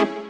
Oh,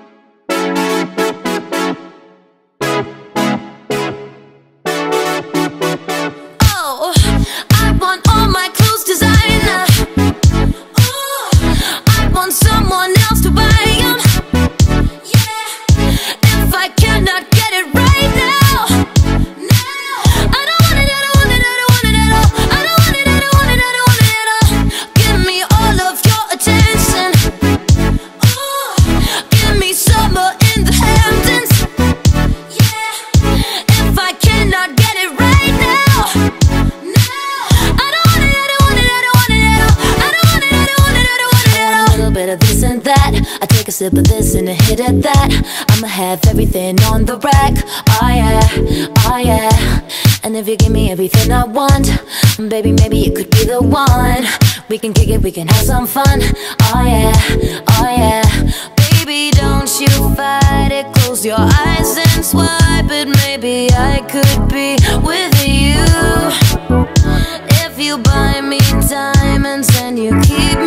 I take a sip of this and a hit of that. I'ma have everything on the rack. Oh yeah, oh yeah. And if you give me everything I want, baby, maybe it could be the one. We can kick it, we can have some fun. Oh yeah. It. Close your eyes and swipe it. Maybe I could be with you. If you buy me diamonds and you keep